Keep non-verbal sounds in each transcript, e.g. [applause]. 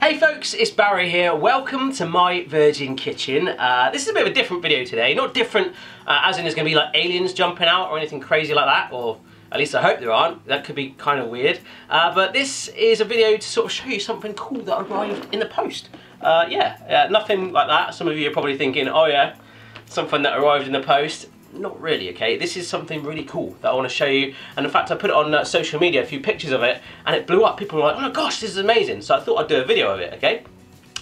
Hey folks, it's Barry here. Welcome to my Virgin Kitchen. Uh, this is a bit of a different video today. Not different uh, as in there's going to be like aliens jumping out or anything crazy like that, or at least I hope there aren't. That could be kind of weird. Uh, but this is a video to sort of show you something cool that arrived in the post. Uh, yeah, nothing like that. Some of you are probably thinking, oh yeah, something that arrived in the post not really, okay? This is something really cool that I want to show you. And in fact, I put it on uh, social media, a few pictures of it, and it blew up. People were like, oh my gosh, this is amazing. So I thought I'd do a video of it, okay?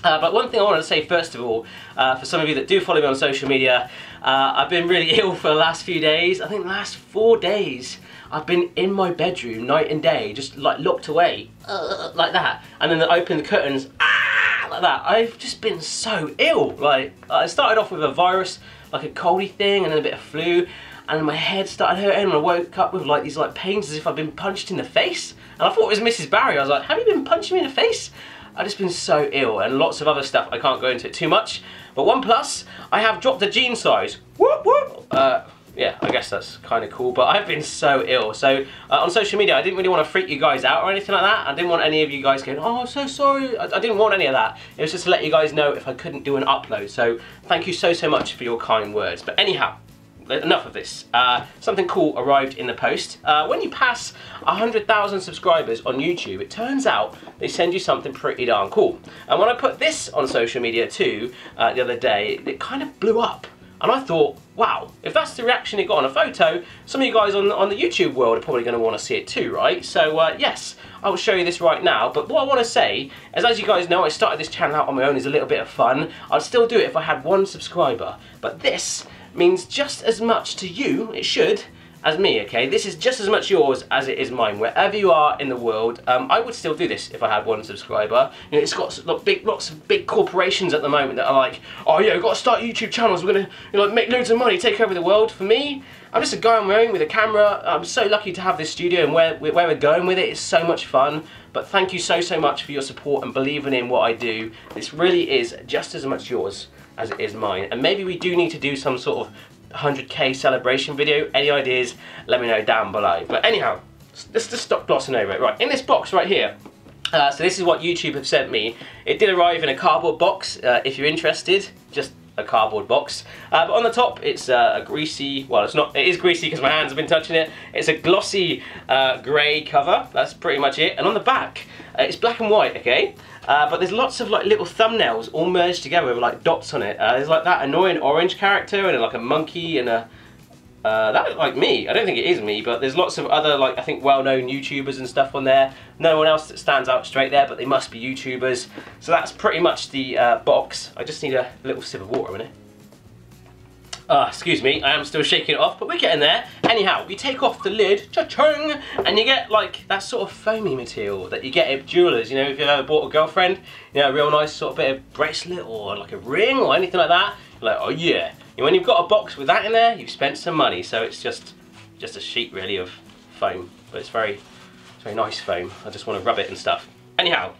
Uh, but one thing I want to say first of all, uh, for some of you that do follow me on social media, uh, I've been really [laughs] ill for the last few days. I think the last four days, I've been in my bedroom night and day, just like locked away, uh, like that. And then I open the curtains, ah, like that. I've just been so ill. Like, I started off with a virus like a coldy thing and then a bit of flu and my head started hurting and I woke up with like these like pains as if I'd been punched in the face and I thought it was Mrs. Barry. I was like, have you been punching me in the face? I've just been so ill and lots of other stuff. I can't go into it too much. But one plus, I have dropped a jean size. Whoop whoop. Uh, yeah, I guess that's kind of cool. But I've been so ill. So uh, on social media, I didn't really want to freak you guys out or anything like that. I didn't want any of you guys going, oh, I'm so sorry. I, I didn't want any of that. It was just to let you guys know if I couldn't do an upload. So thank you so, so much for your kind words. But anyhow, enough of this. Uh, something cool arrived in the post. Uh, when you pass 100,000 subscribers on YouTube, it turns out they send you something pretty darn cool. And when I put this on social media too, uh, the other day, it kind of blew up. And I thought, wow, if that's the reaction it got on a photo, some of you guys on, on the YouTube world are probably going to want to see it too, right? So uh, yes, I will show you this right now. But what I want to say is, as you guys know, I started this channel out on my own as a little bit of fun. I'd still do it if I had one subscriber. But this means just as much to you, it should, as me, okay? This is just as much yours as it is mine. Wherever you are in the world, um, I would still do this if I had one subscriber. You know, it's got big, lots of big corporations at the moment that are like, oh yeah, we've got to start YouTube channels, we're gonna you know, make loads of money, take over the world. For me, I'm just a guy on my own with a camera. I'm so lucky to have this studio and where, where we're going with it is so much fun. But thank you so, so much for your support and believing in what I do. This really is just as much yours as it is mine. And maybe we do need to do some sort of 100k celebration video. Any ideas, let me know down below. But anyhow, let's just stop glossing over it. Right, in this box right here, uh, so this is what YouTube have sent me. It did arrive in a cardboard box. Uh, if you're interested, just a cardboard box. Uh, but on the top, it's uh, a greasy, well, it's not, it is greasy because my hands have been touching it. It's a glossy uh, grey cover. That's pretty much it. And on the back, uh, it's black and white, okay? Uh, but there's lots of like little thumbnails all merged together with like dots on it. Uh, there's like that annoying orange character and like a monkey and a uh, that looks like me. I don't think it is me, but there's lots of other, like, I think well-known YouTubers and stuff on there. No one else that stands out straight there, but they must be YouTubers. So that's pretty much the uh, box. I just need a little sip of water a minute. Uh, excuse me, I am still shaking it off, but we're getting there. Anyhow, we take off the lid, cha-chung, and you get like that sort of foamy material that you get at jewelers. You know, if you've ever bought a girlfriend, you know, a real nice sort of bit of bracelet or like a ring or anything like that, you're like, oh yeah. And when you've got a box with that in there, you've spent some money. So it's just just a sheet really of foam, but it's very, it's very nice foam. I just want to rub it and stuff. Anyhow,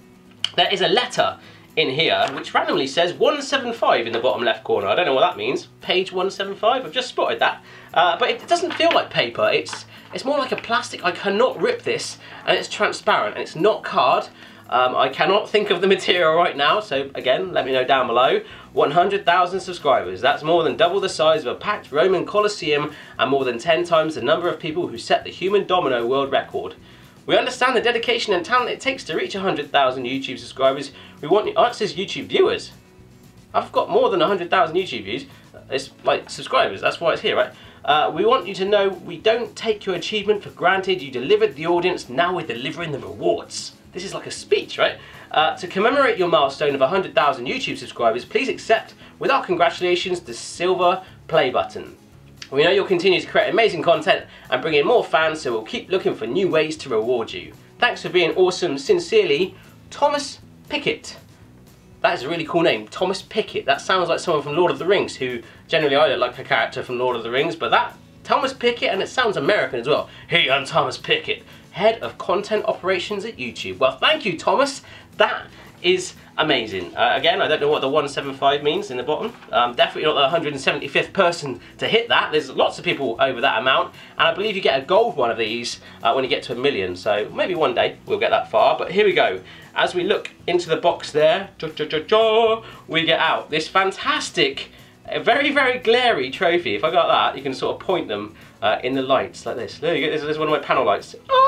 there is a letter in here which randomly says 175 in the bottom left corner. I don't know what that means. Page 175, I've just spotted that. Uh, but it doesn't feel like paper. It's it's more like a plastic. I cannot rip this and it's transparent and it's not card. Um, I cannot think of the [laughs] material right now, so again, let me know down below. 100,000 subscribers. That's more than double the size of a packed Roman Colosseum and more than 10 times the number of people who set the human domino world record. We understand the dedication and talent it takes to reach 100,000 YouTube subscribers. We want, oh, it says YouTube viewers. I've got more than 100,000 YouTube views. It's like subscribers, that's why it's here, right? Uh, we want you to know we don't take your achievement for granted. You delivered the audience, now we're delivering the rewards. This is like a speech, right? Uh, to commemorate your milestone of 100,000 YouTube subscribers, please accept, with our congratulations, the silver play button. We know you'll continue to create amazing content and bring in more fans, so we'll keep looking for new ways to reward you. Thanks for being awesome. Sincerely, Thomas Pickett. That is a really cool name, Thomas Pickett. That sounds like someone from Lord of the Rings, who generally I don't like a character from Lord of the Rings, but that, Thomas Pickett, and it sounds American as well. Hey, I'm Thomas Pickett. Head of Content Operations at YouTube. Well, thank you, Thomas. That is amazing. Uh, again, I don't know what the 175 means in the bottom. Um, definitely not the 175th person to hit that. There's lots of people over that amount. And I believe you get a gold one of these uh, when you get to a million. So maybe one day we'll get that far. But here we go. As we look into the box there, we get out this fantastic very, very glary trophy. If I got that, you can sort of point them uh, in the lights like this. There you go, this is one of my panel lights. Ah!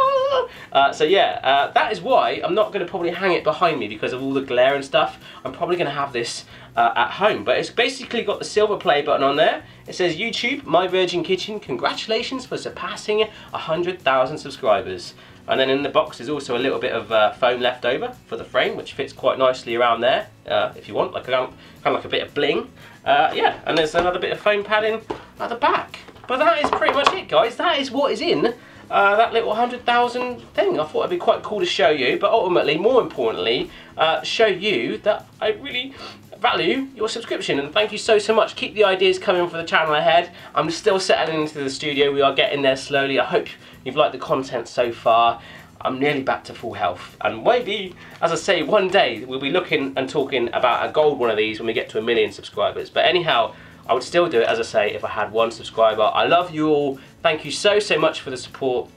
Uh, so yeah, uh, that is why I'm not going to probably hang it behind me because of all the glare and stuff. I'm probably going to have this uh, at home. But it's basically got the silver play button on there. It says YouTube, My Virgin Kitchen, congratulations for surpassing 100,000 subscribers. And then in the box is also a little bit of uh, foam left over for the frame, which fits quite nicely around there, uh, if you want, like a, kind of like a bit of bling. Uh, yeah, and there's another bit of foam padding at the back. But that is pretty much it, guys. That is what is in uh, that little 100,000 thing. I thought it'd be quite cool to show you, but ultimately, more importantly, uh, show you that I really value your subscription. And thank you so so much. Keep the ideas coming for the channel ahead. I'm still settling into the studio. We are getting there slowly. I hope you've liked the content so far. I'm nearly back to full health. And maybe as I say one day we'll be looking and talking about a gold one of these when we get to a million subscribers. But anyhow I would still do it as I say if I had one subscriber. I love you all thank you so so much for the support.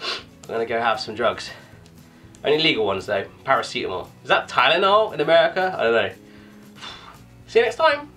I'm gonna go have some drugs. Only legal ones though. Paracetamol. Is that Tylenol in America? I don't know. [sighs] See you next time.